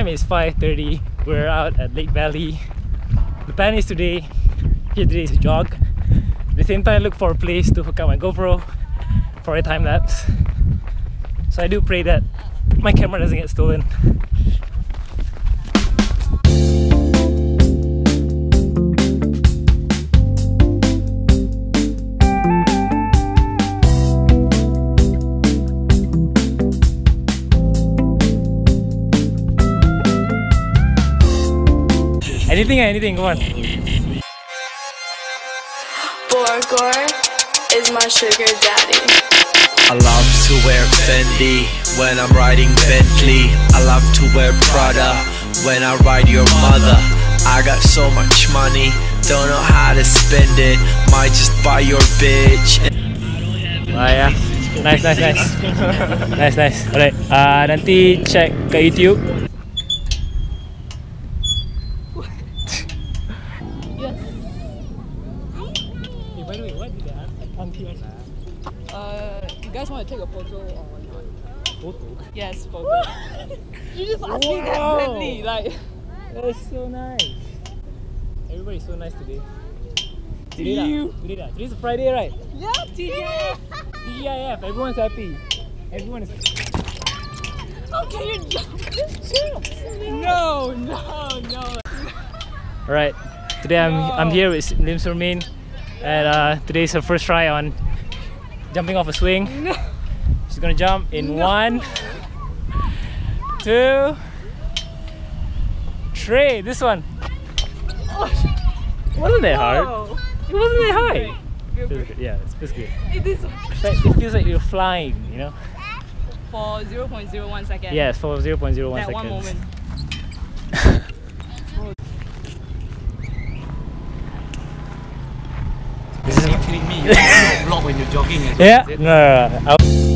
time is 5.30. We're out at Lake Valley. The plan is today, here today is jog. At the same time, I look for a place to hook up my GoPro for a time lapse. So I do pray that my camera doesn't get stolen. Anything, anything, come on. Borgore is my sugar daddy. I love to wear Fendi when I'm riding Bentley. I love to wear Prada when I ride your mother. I got so much money, don't know how to spend it. Might just buy your bitch. Ah ya. Nice, nice, nice. nice, nice. Alright. Uh, nanti check kat YouTube. Hey, by the way, what did the auntie want? Uh, you guys want to take a photo or not? Photo. Yes, photo. you just asked me that Wow. badly, like. That's so nice. Everybody's so nice today. Today. You. Today lah. Today's a Friday, right? Yeah, TJ. TGIF. Everyone's happy. Everyone is. Okay, you jump. No, no, no. Alright. Today I'm I'm here with Lim Surmin, and uh, is her first try on jumping off a swing. No. She's gonna jump in one, two, three. This one. Wasn't that hard? Oh. It wasn't that hard. Good, Feels good. good. Yeah, it feels good. It is like- It feels like you're flying, you know? for 0.01 seconds. Yes, for 0.01 That seconds. one moment. This is kidding me? You vlog when you're jogging as well, yeah. is it? No, no, no. I-